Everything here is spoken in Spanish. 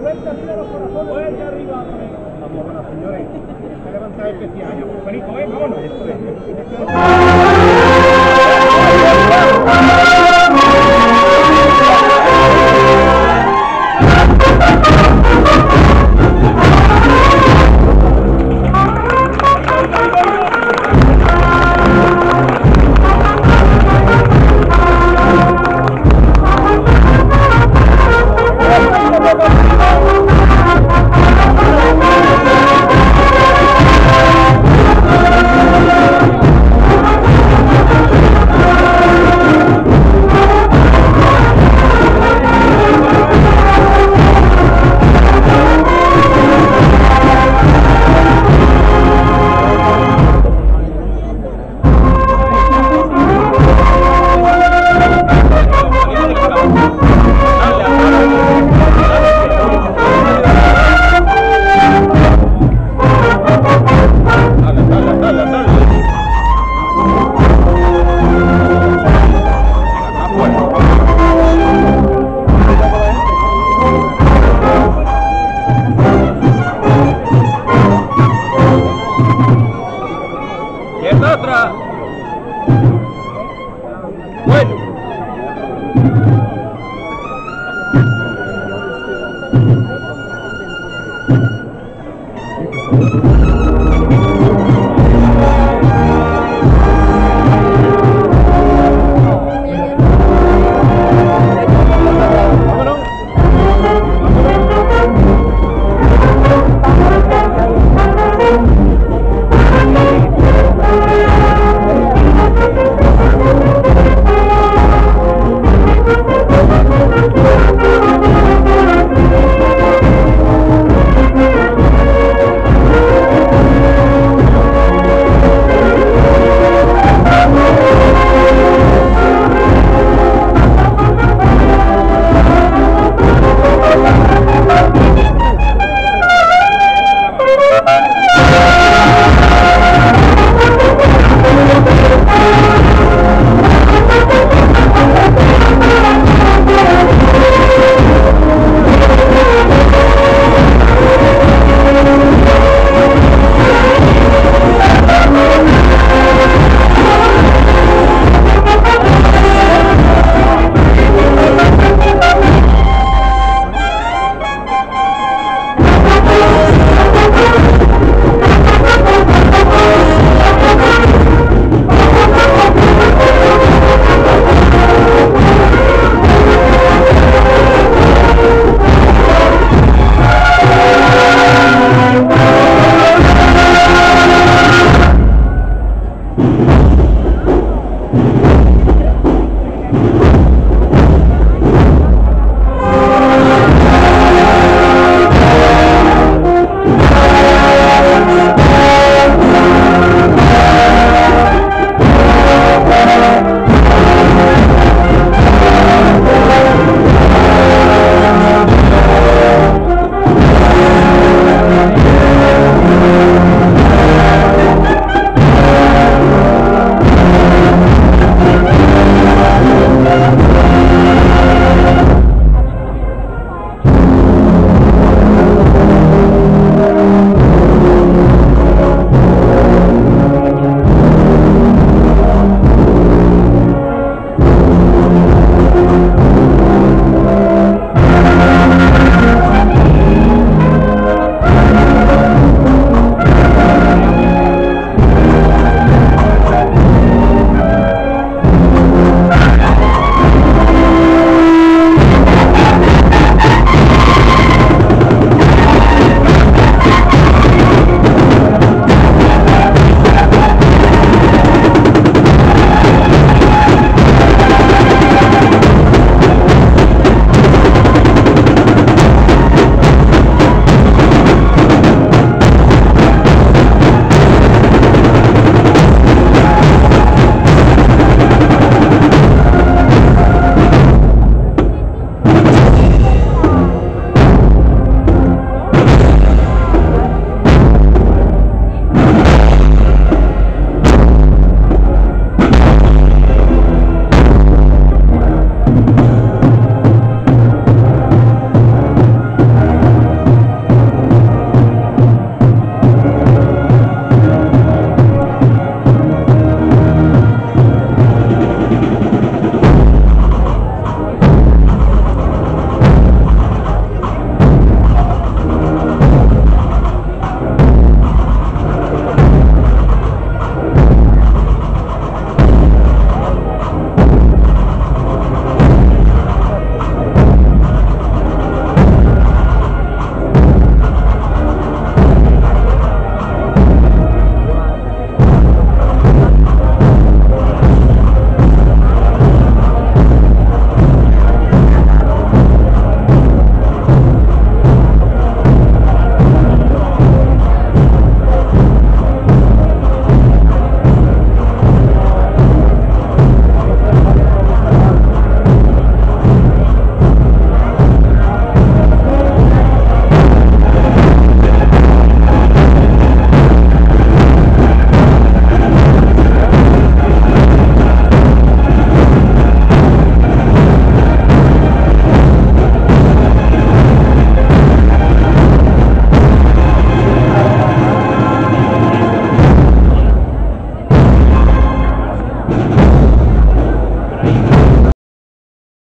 Vuelta arriba los corazones. Vuelta arriba. Vamos, bueno, señores. Esta levantada especial. Vamos, Perico, ¿eh? Vámonos.